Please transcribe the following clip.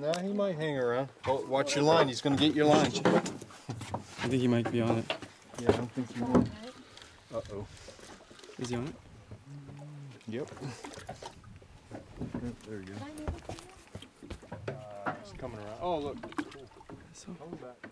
No, he might hang around. Oh, watch your line. He's going to get your line. I think he might be on it. Yeah, I don't think he will. Uh oh. Is he on it? Yep. There we go. Uh, he's coming around. Oh, look. So Coming back.